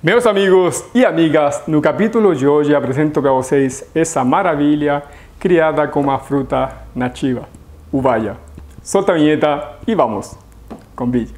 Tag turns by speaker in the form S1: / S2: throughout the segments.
S1: Meus amigos e amigas, no capítulo de hoje apresento para vocês essa maravilha criada com uma fruta nativa, uvaia. Solta a vinheta e vamos com o vídeo.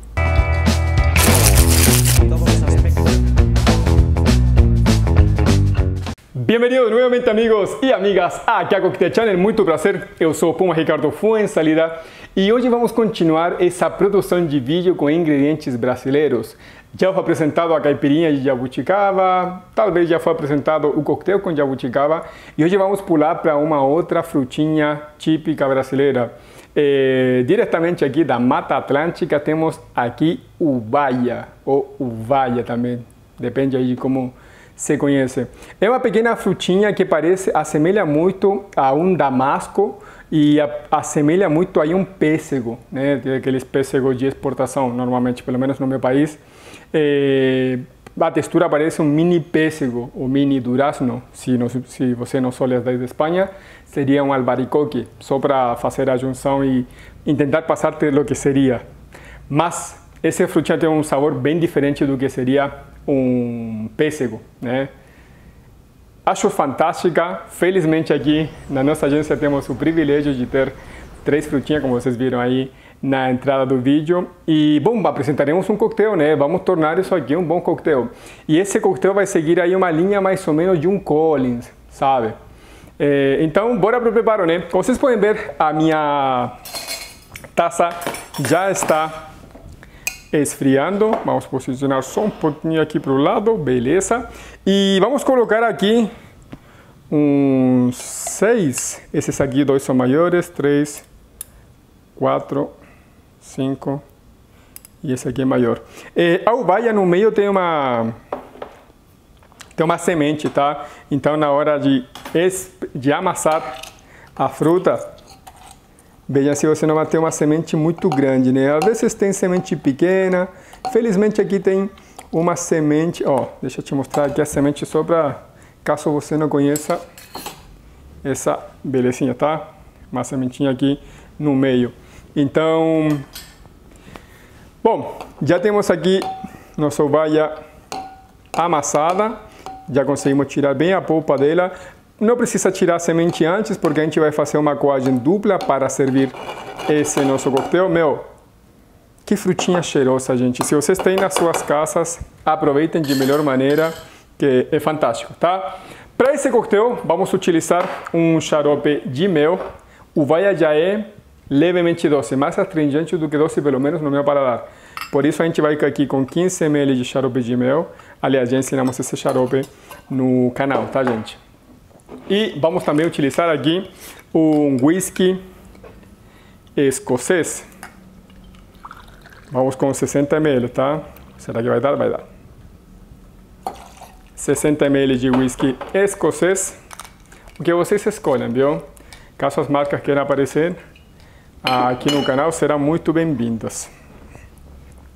S1: Bem-vindos novamente amigos e amigas aqui a Coquetel Channel, muito prazer, eu sou Puma Ricardo Fuensalida e hoje vamos continuar essa produção de vídeo com ingredientes brasileiros. Já foi apresentado a caipirinha de jabuticaba, talvez já foi apresentado o coquetel com jabuticaba e hoje vamos pular para uma outra frutinha típica brasileira. É, diretamente aqui da Mata Atlântica temos aqui uvaia, ou uvaia também, depende aí de como se conhece. É uma pequena frutinha que parece, assemelha muito a um damasco e assemelha muito a um pêssego, né? Aqueles pêssegos de exportação, normalmente, pelo menos no meu país. É, a textura parece um mini pêssego ou mini durazno, se, não, se você não olha da Espanha, seria um albaricoque, só para fazer a junção e tentar passar o que seria. Mas esse frutinha tem um sabor bem diferente do que seria um pêssego, né? Acho fantástica. Felizmente aqui na nossa agência temos o privilégio de ter três frutinhas, como vocês viram aí na entrada do vídeo. E, bom, apresentaremos um coquetel, né? Vamos tornar isso aqui um bom coquetel. E esse coquetel vai seguir aí uma linha mais ou menos de um Collins, sabe? É, então, bora para o preparo, né? Como vocês podem ver, a minha taça já está esfriando. Vamos posicionar só um pouquinho aqui para o lado, beleza. E vamos colocar aqui uns seis. Esses aqui dois são maiores, três, quatro, cinco e esse aqui é maior. E a uvaia no meio tem uma tem uma semente, tá? Então na hora de, de amassar a fruta, Veja se você não vai ter uma semente muito grande, né? Às vezes tem semente pequena. Felizmente aqui tem uma semente, ó, deixa eu te mostrar aqui a semente só para caso você não conheça essa belezinha, tá? Uma sementinha aqui no meio. Então, bom, já temos aqui nossa ovaia amassada. Já conseguimos tirar bem a polpa dela. Não precisa tirar a semente antes, porque a gente vai fazer uma coagem dupla para servir esse nosso coquetel. Meu, que frutinha cheirosa, gente. Se vocês têm nas suas casas, aproveitem de melhor maneira, que é fantástico, tá? Para esse coquetel, vamos utilizar um xarope de mel. O vaia já é levemente doce, mais astringente do que doce, pelo menos no meu paladar. Por isso a gente vai aqui com 15 ml de xarope de mel. Aliás, já ensinamos esse xarope no canal, tá, gente? E vamos também utilizar aqui um whisky escocês. Vamos com 60 ml, tá? Será que vai dar? Vai dar. 60 ml de whisky escocês. O que vocês escolhem, viu? Caso as marcas queiram aparecer aqui no canal, serão muito bem-vindas.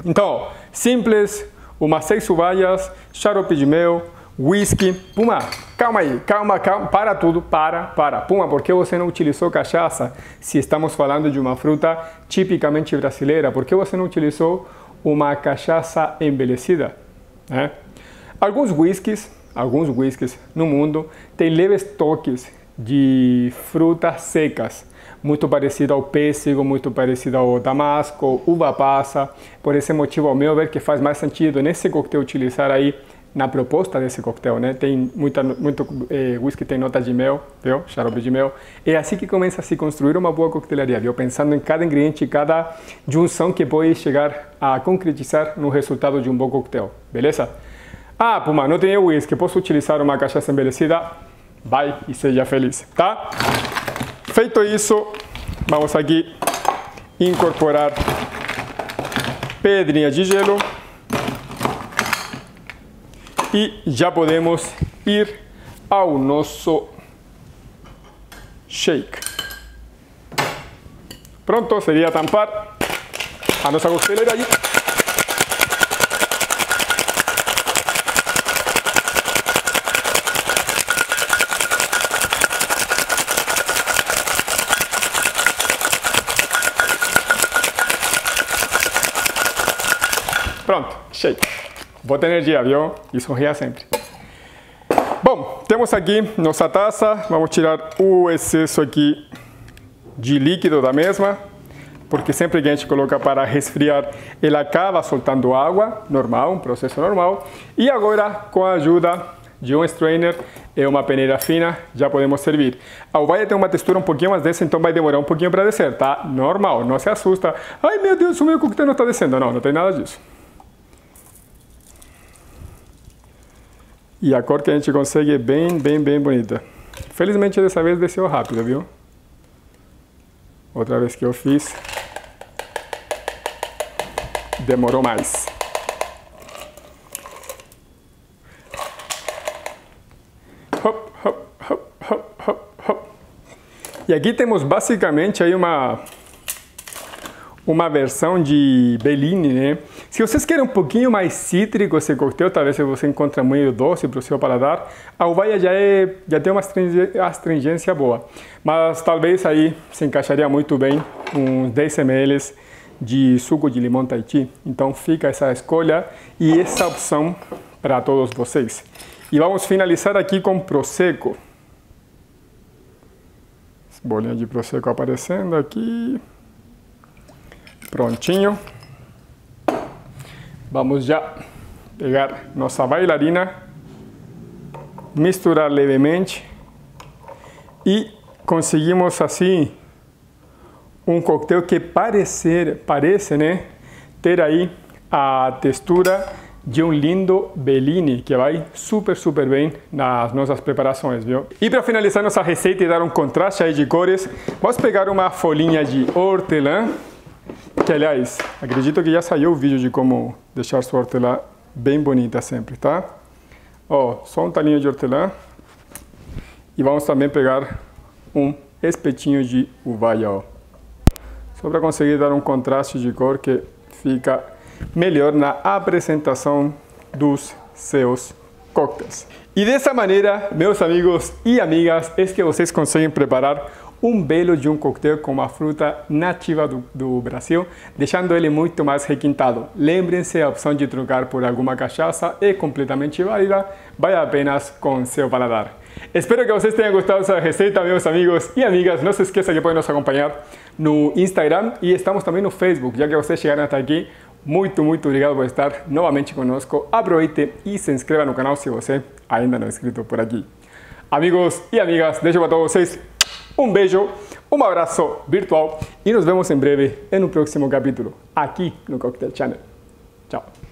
S1: Então, simples, umas seis uvaias, xarope de mel, whisky. Puma, calma aí, calma, calma, para tudo, para, para. Puma, por que você não utilizou cachaça se estamos falando de uma fruta tipicamente brasileira? Por que você não utilizou uma cachaça envelhecida? É? Alguns whiskies, alguns whiskies no mundo têm leves toques de frutas secas, muito parecido ao pêssego, muito parecido ao damasco, uva passa. Por esse motivo, ao meu ver, que faz mais sentido nesse coquetel utilizar aí na proposta desse coquetel, né? Tem muita, muito eh, whisky tem nota de mel, viu? Xarope de mel. É assim que começa a se construir uma boa coquetelaria, viu? Pensando em cada ingrediente, cada junção que pode chegar a concretizar no resultado de um bom coquetel, beleza? Ah, Puma, não tenho whisky, posso utilizar uma cachaça envelhecida? Vai e seja feliz, tá? Feito isso, vamos aqui incorporar pedrinha de gelo e já podemos ir ao nosso shake. Pronto, seria tampar a nossa costeleira aí. Pronto, shake. Bota energia, viu? E sorria sempre. Bom, temos aqui nossa taça, vamos tirar o excesso aqui de líquido da mesma, porque sempre que a gente coloca para resfriar, ela acaba soltando água, normal, um processo normal. E agora, com a ajuda de um strainer e uma peneira fina, já podemos servir. A uvaia tem uma textura um pouquinho mais densa, então vai demorar um pouquinho para descer, tá? Normal, não se assusta. Ai meu Deus, o meu coquetel não está descendo. Não, não tem nada disso. E a cor que a gente consegue é bem, bem, bem bonita. Felizmente dessa vez desceu rápido, viu? Outra vez que eu fiz, demorou mais. Hop, hop, hop, hop, hop, hop. E aqui temos basicamente aí uma uma versão de Bellini, né? Se vocês querem um pouquinho mais cítrico esse coquetel, talvez você encontre muito doce para o seu paladar, a uvaia já, é, já tem uma astringência boa. Mas talvez aí se encaixaria muito bem uns 10 ml de suco de limão Tahiti. Então fica essa escolha e essa opção para todos vocês. E vamos finalizar aqui com Prosecco. Bolinha de Prosecco aparecendo aqui. Prontinho. Vamos já pegar nossa bailarina, misturar levemente e conseguimos assim um coquetel que parecer, parece né, ter aí a textura de um lindo Bellini, que vai super, super bem nas nossas preparações, viu? E para finalizar nossa receita e dar um contraste aí de cores, vamos pegar uma folhinha de hortelã, que aliás, acredito que já saiu o vídeo de como deixar sua hortelã bem bonita sempre, tá? Ó, só um talinho de hortelã. E vamos também pegar um espetinho de uvaia, ó. Só para conseguir dar um contraste de cor que fica melhor na apresentação dos seus coquetéis. E dessa maneira, meus amigos e amigas, é que vocês conseguem preparar um belo de um coquetel com uma fruta nativa do, Brasil, deixando ele muito mais requintado. Lembrem-se, a de trocar por alguma cachaça é completamente válida, vai apenas com seu paladar. Espero que vocês tenham gostado dessa receita, meus amigos e amigas. Não se esqueça que podem nos acompanhar no Instagram e estamos também no Facebook, já que vocês chegaram até aqui. Muito, muito obrigado por estar novamente conosco. Aproveite e se inscreva no canal se você ainda não é inscrito por aqui. Amigos e amigas, deixo para todos vocês um beijo, um abraço virtual e nos vemos em breve em um próximo capítulo aqui no Cocktail Channel. Tchau!